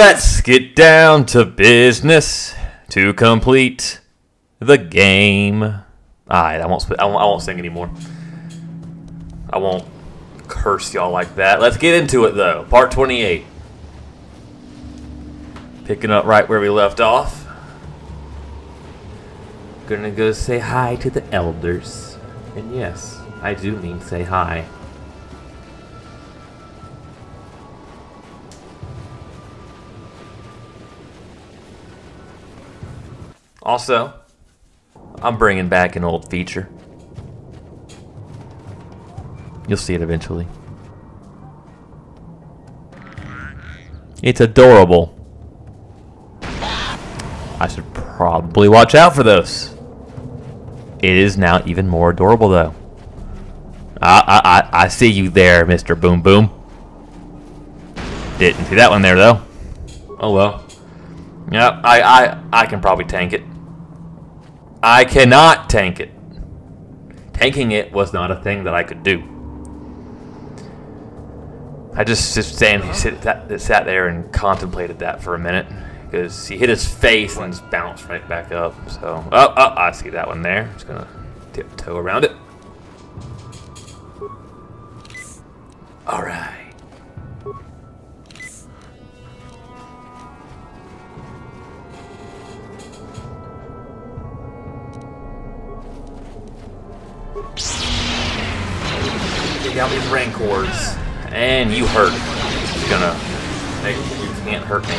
let's get down to business to complete the game. All right, I won't. I won't, I won't sing anymore. I won't curse y'all like that. Let's get into it though. Part 28. Picking up right where we left off. Gonna go say hi to the elders. And yes, I do mean say hi. Also, I'm bringing back an old feature. You'll see it eventually. It's adorable. I should probably watch out for those. It is now even more adorable, though. I, I, I, see you there, Mr. Boom Boom. Didn't see that one there, though. Oh well. Yeah, I, I, I can probably tank it. I cannot tank it. Tanking it was not a thing that I could do. I just just stand, that, sat there and contemplated that for a minute because he hit his face and just bounced right back up. So, oh, oh, I see that one there. Just gonna tiptoe around it. All right. Out these rancors, and you hurt. It's gonna. Hey, you can't hurt me.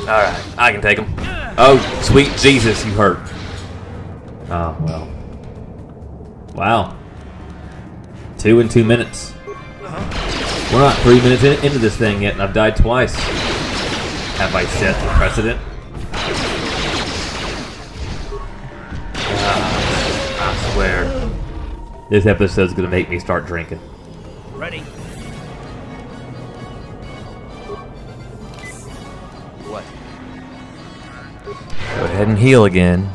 Alright, I can take him. Oh, sweet Jesus, you hurt. Oh, well. Wow. Two in two minutes. We're not three minutes in, into this thing yet, and I've died twice. Have I set the precedent? This episode's gonna make me start drinking. Ready? What? Go ahead and heal again.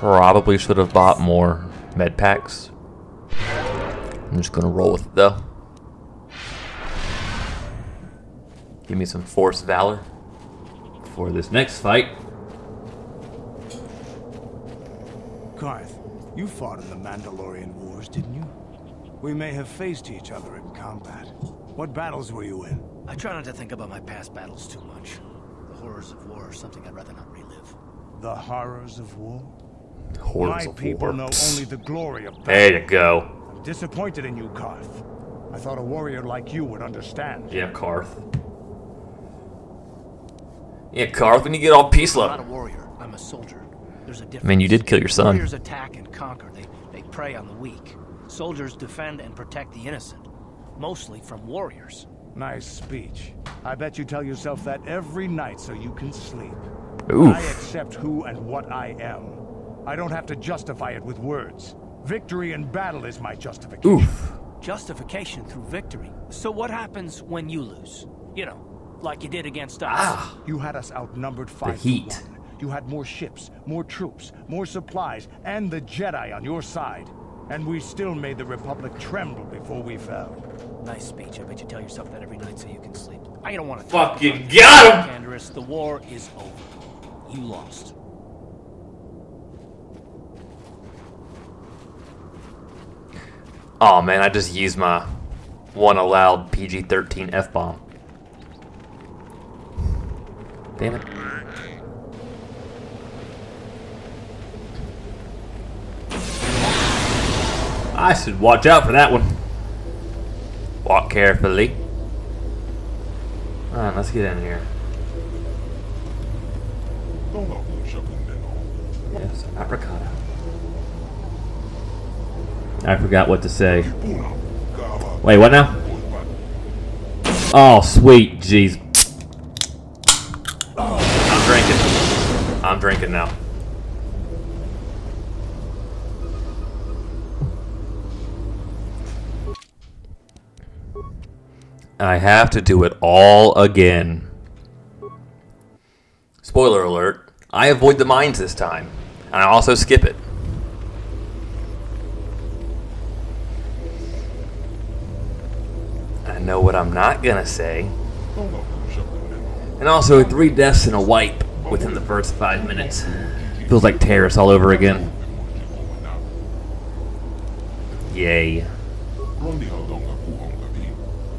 Probably should have bought more med packs. I'm just gonna roll with it though. Give me some force valor for this next fight. Carth, you fought in the Mandalorian Wars, didn't you? We may have faced each other in combat. What battles were you in? I try not to think about my past battles too much. The horrors of war are something I'd rather not relive. The horrors of war? Hordes My of people war. know only the glory of battle. There you go. I'm disappointed in you, Carth. I thought a warrior like you would understand. Yeah, Carth. Yeah, Carth, when you get all peace I'm not a warrior. I'm a soldier. There's a difference. I mean, you did kill your son. Warriors attack and conquer. They they prey on the weak. Soldiers defend and protect the innocent, mostly from warriors. Nice speech. I bet you tell yourself that every night so you can sleep. I accept who and what I am. I don't have to justify it with words. Victory in battle is my justification. Oof. Justification through victory. So what happens when you lose? You know, like you did against us. Ah. You had us outnumbered five to heat. One. You had more ships, more troops, more supplies, and the Jedi on your side. And we still made the Republic tremble before we fell. Nice speech. I bet you tell yourself that every night so you can sleep. I don't want to Fucking got him! Canderous, the war is over. You lost. Oh man, I just used my one allowed PG 13 F bomb. Damn it. I should watch out for that one. Walk carefully. Alright, let's get in here. Yes, apricot. I forgot what to say. Wait, what now? Oh, sweet jeez. I'm drinking. I'm drinking now. I have to do it all again. Spoiler alert, I avoid the mines this time, and I also skip it. I know what I'm not gonna say. And also, three deaths and a wipe within the first five minutes. Feels like Taris all over again. Yay.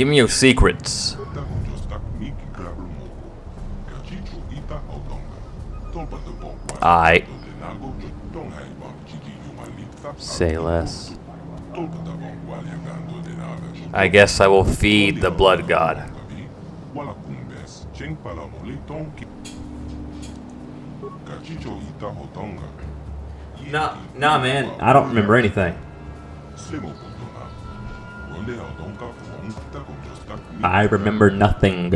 Give me your secrets. I say less. I guess I will feed the blood god. Nah, nah, man. I don't remember anything. I remember nothing.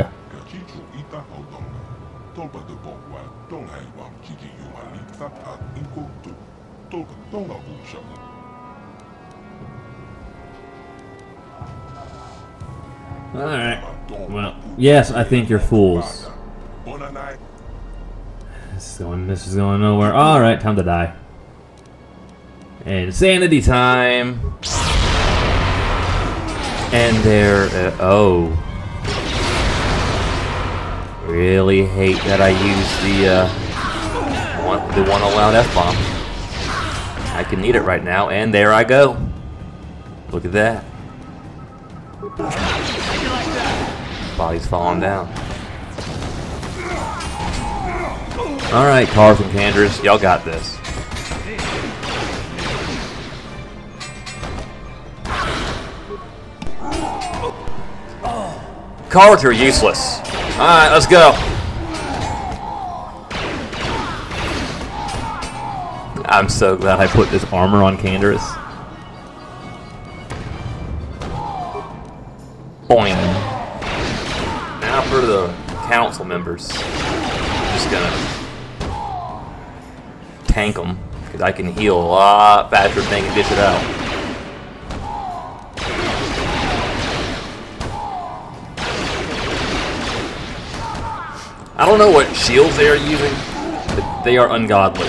Alright. Well, yes, I think you're fools. This is going, this is going nowhere. Alright, time to die. Insanity time. And there, uh, oh. Really hate that I use the, uh, one, the one allowed F-bomb. I can need it right now, and there I go. Look at that. Body's falling down. Alright, Carth and Canderous, y'all got this. Carth, you're useless. Alright, let's go. I'm so glad I put this armor on Canderous. Boing. Now for the council members. I'm Just gonna tank them, because I can heal a lot faster than they can dish it out. I don't know what shields they are using, but they are ungodly.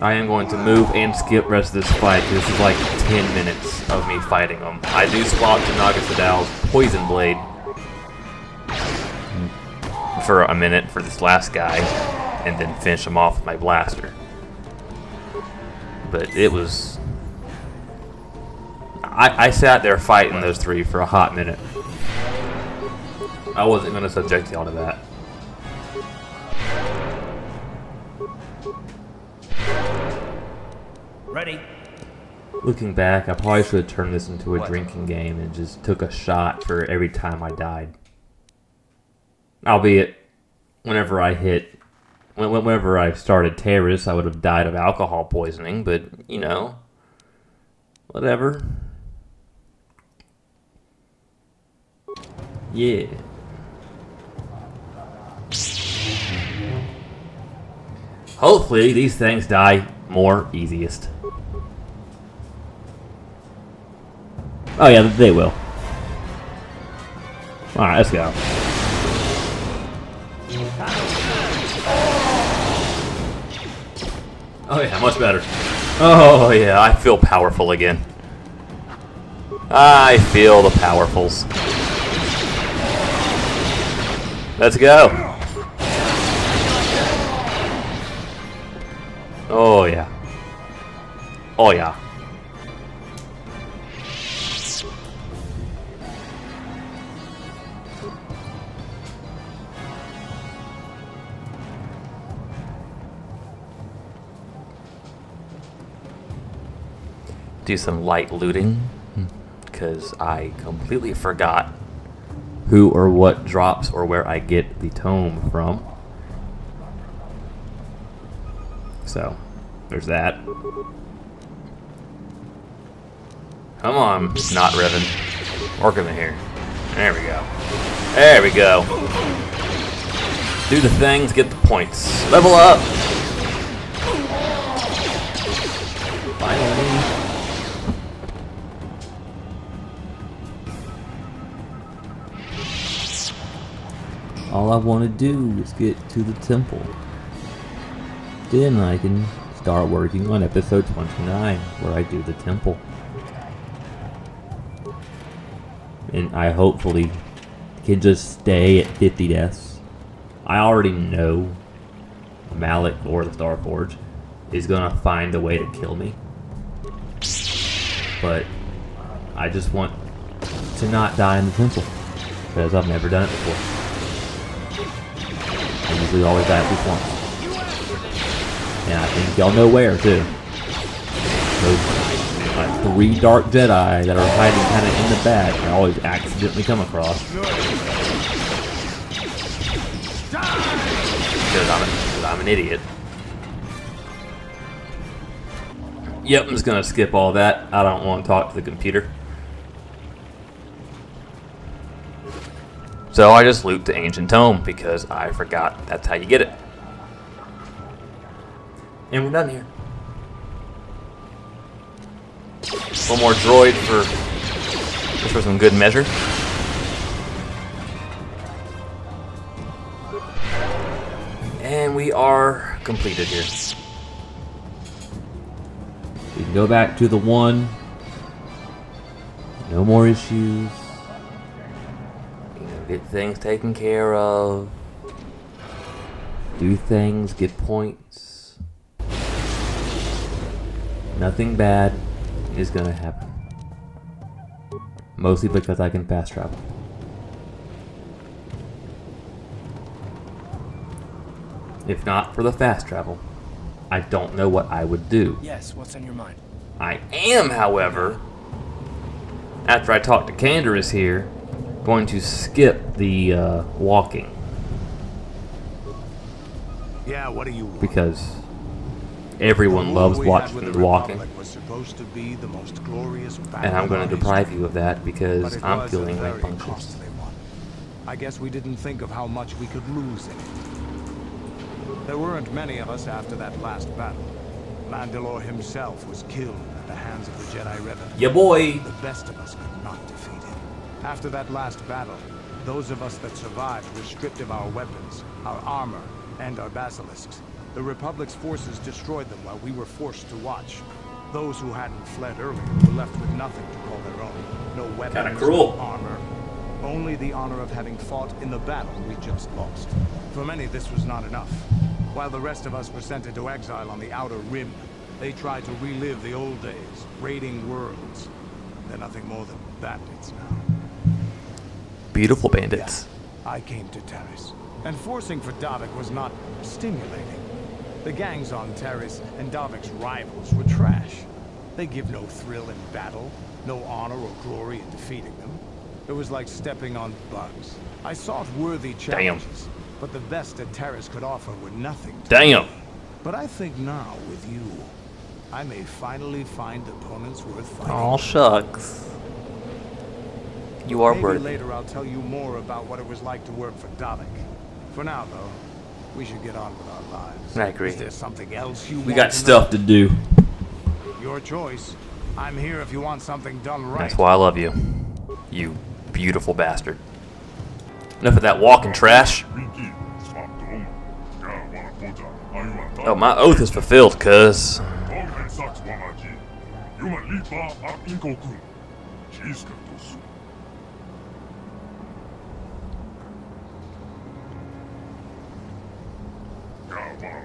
I am going to move and skip rest of this fight. This is like 10 minutes of me fighting them. I do swap to Naga Sadow's Poison Blade for a minute for this last guy, and then finish him off with my blaster. But it was... I, I sat there fighting those three for a hot minute. I wasn't going to subject y'all to that. Ready? Looking back, I probably should have turned this into a drinking game and just took a shot for every time I died. Albeit, whenever I hit, whenever I started terrorists, I would have died of alcohol poisoning, but, you know, whatever. Yeah. Hopefully, these things die more easiest. Oh yeah, they will. Alright, let's go. Oh yeah, much better. Oh yeah, I feel powerful again. I feel the powerfuls. Let's go. Oh yeah. Oh yeah. Do some light looting because I completely forgot who or what drops or where I get the tome from. So, there's that. Come on, not Riven. Working in here. There we go. There we go. Do the things, get the points. Level up! Finally. All I want to do is get to the temple. Then I can start working on episode 29, where I do the temple. And I hopefully can just stay at 50 deaths. I already know Malak or the Starforge is gonna find a way to kill me. But I just want to not die in the temple. Because I've never done it before. I usually always die at least once. And I think y'all know where too. Those three dark Jedi that are hiding kind of in the back. I always accidentally come across. Because I'm, a- I'm an idiot. Yep, I'm just gonna skip all that. I don't want to talk to the computer. So I just looped the ancient tome because I forgot that's how you get it. And we're done here. One more droid for just for some good measure. And we are completed here. We can go back to the one. No more issues. You know, get things taken care of. Do things, get points. Nothing bad is gonna happen. Mostly because I can fast travel. If not for the fast travel, I don't know what I would do. Yes, what's on your mind? I am, however, after I talk to Canderous here, going to skip the uh, walking Yeah, what do you want? because everyone loves war we had watching the walking, Republic was supposed to be the most glorious and I'm going to deprive you of that because I'm feeling very rambunctious. I guess we didn't think of how much we could lose in it. There weren't many of us after that last battle. Mandalore himself was killed at the hands of the Jedi Revan. Yeah, boy. The best of us could not defeat him. After that last battle, those of us that survived were stripped of our weapons, our armor, and our basilisks. The Republic's forces destroyed them while we were forced to watch. Those who hadn't fled earlier were left with nothing to call their own. No weapons, cruel. no armor. Only the honor of having fought in the battle we just lost. For many, this was not enough. While the rest of us were sent into exile on the Outer Rim, they tried to relive the old days, raiding worlds. They're nothing more than bandits now. Beautiful bandits. I came to Taris, and forcing for Davik was not stimulating. The gangs on Taris and Davik's rivals were trash. They give no thrill in battle, no honor or glory in defeating them. It was like stepping on bugs. I sought worthy challenges, but the best that Taris could offer were nothing to Damn. me. But I think now, with you, I may finally find opponents worth fighting. Oh shucks. You are Maybe worthy. later I'll tell you more about what it was like to work for Davik. For now, though, we should get on with our lives. I agree. Is there something else you We want got to stuff to do. Your choice. I'm here if you want something done right. That's why I love you. You beautiful bastard. Enough of that walking trash. Oh, my oath is fulfilled, cuz.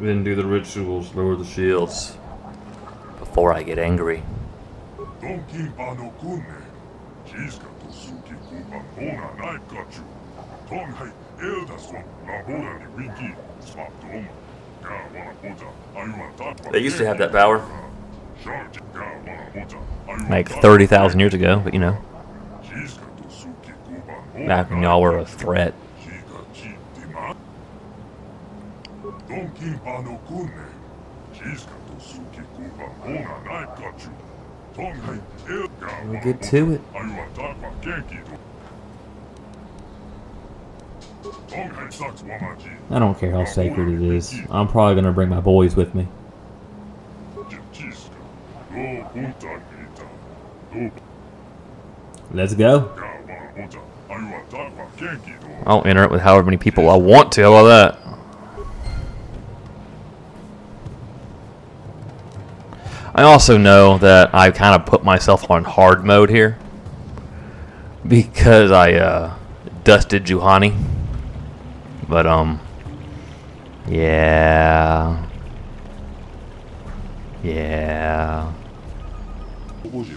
Then do the rituals, lower the shields. Before I get angry. They used to have that power. Like 30,000 years ago, but you know. Back when y'all were a threat. We'll get to it. I don't care how sacred it is. I'm probably gonna bring my boys with me. Let's go. I'll enter it with however many people I want to. How about that? I also know that I kind of put myself on hard mode here because I uh, dusted Juhani. But um, yeah, yeah.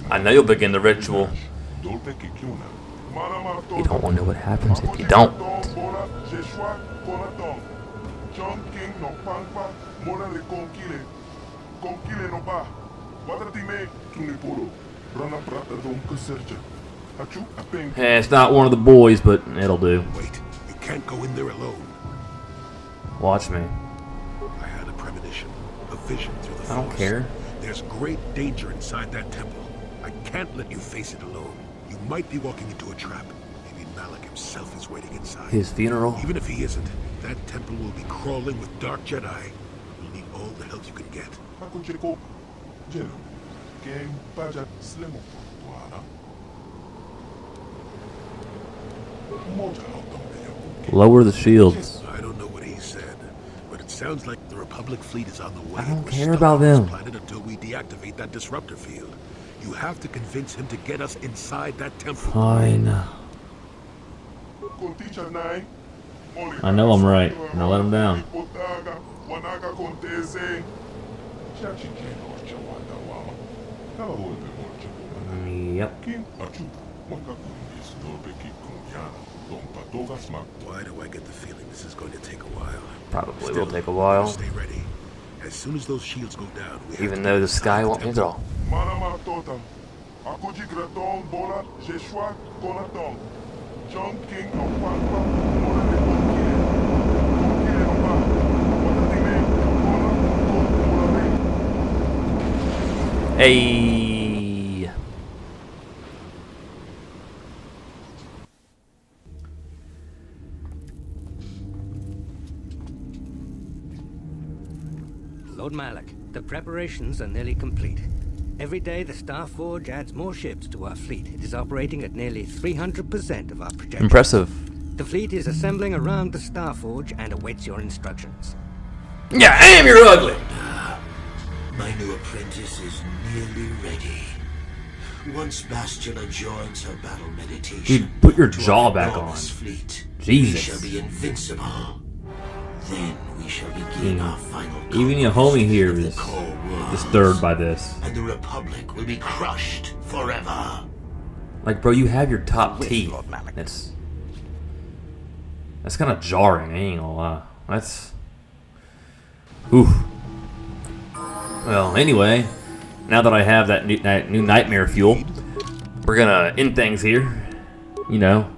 I know you'll begin the ritual. You don't want to know what happens if you don't. Eh, it's not one of the boys, but it'll do. Wait, you can't go in there alone. Watch me. I had a premonition, a vision through the I don't care. There's great danger inside that temple. I can't let you face it alone. You might be walking into a trap. Maybe Malak himself is waiting inside. His funeral. Even if he isn't, that temple will be crawling with dark Jedi. You'll need all the help you can get. Lower the shields. I don't know what he said, but it sounds like the Republic fleet is on the way. I don't care about them. Planet until we deactivate that disruptor field. You have to convince him to get us inside that temple. Fine. I know I'm right. Now let him down. Yep. Why do I get the feeling this is going to take a while? Probably Still, will take a while. Stay ready. As soon as those shields go down, we have Even to though get the inside sky the won't need it temple. all. Hey. Lord Malak, the preparations are nearly complete. Every day, the Star Forge adds more ships to our fleet. It is operating at nearly 300% of our projections. Impressive. The fleet is assembling around the Star Forge and awaits your instructions. Yeah, damn, you're ugly. My new apprentice is nearly ready. Once Bastila joins her battle meditation, Dude, put your jaw back on. Fleet, Jesus. We shall be invincible. Then we shall begin Mm. our final Even your homie here of the is core worlds, disturbed by this. And the Republic will be crushed forever. Like, bro, you have your top With teeth. Lord Malak. That's that's kind of jarring. I ain't gonna lie. That's oof. Well, anyway, now that I have that new, that new nightmare fuel, we're gonna end things here. You know,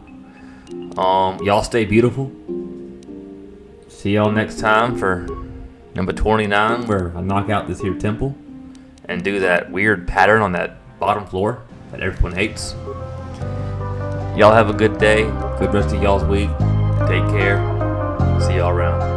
um, y'all stay beautiful. See y'all next time for number 29, where I knock out this here temple and do that weird pattern on that bottom floor that everyone hates. Y'all have a good day. Good rest of y'all's week. Take care. See y'all around.